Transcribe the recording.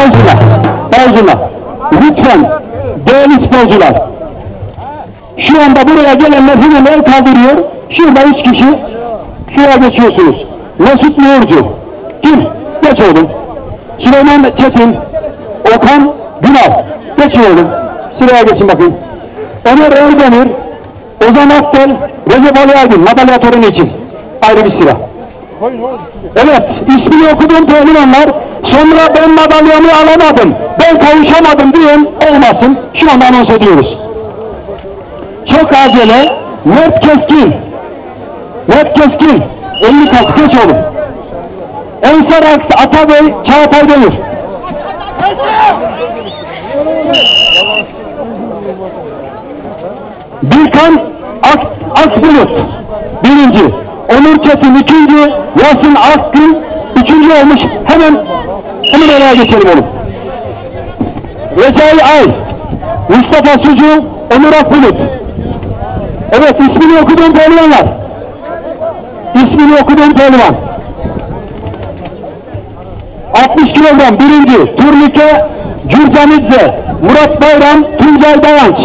Balcılar, balcılar. Lütfen değerli sporcular. Şu anda buraya gelenler hemen el kaldırıyor. Şurada üç kişi şuraya geçiyorsunuz. Mesut Nurcu. Kim? Geç oğlum. Süleyman Çetin. Okan Günal. Geç oğlum. Sıraya geçin bakayım. Ömer Erdemir. Ozan Aktel. Recep Ali Aydın. Madalya töreni için. Ayrı bir sıra. Evet, ismini okuduğum pehlivanlar, sonra ben madalyamı alamadım, ben kavuşamadım diyen olmasın, şu anda anons ediyoruz. Çok acele, Mert Keskin, Mert Keskin, 50 kat, geç oğlum. Ensar Aks, Atabey, Çağatay Demir. Birkan Ak, Akbulut, birinci. Onur Çetin ikinci, Yasin Akgül üçüncü olmuş. Hemen oraya geçelim oğlum. Recai Ay, Mustafa Sucu, Onur Akbulut. Evet ismini okuduğum pehlivanlar. İsmini okuduğum pehlivan. 60 kilogram birinci turnike Cürcanidze, Murat Bayram, Tuncay Dayanç.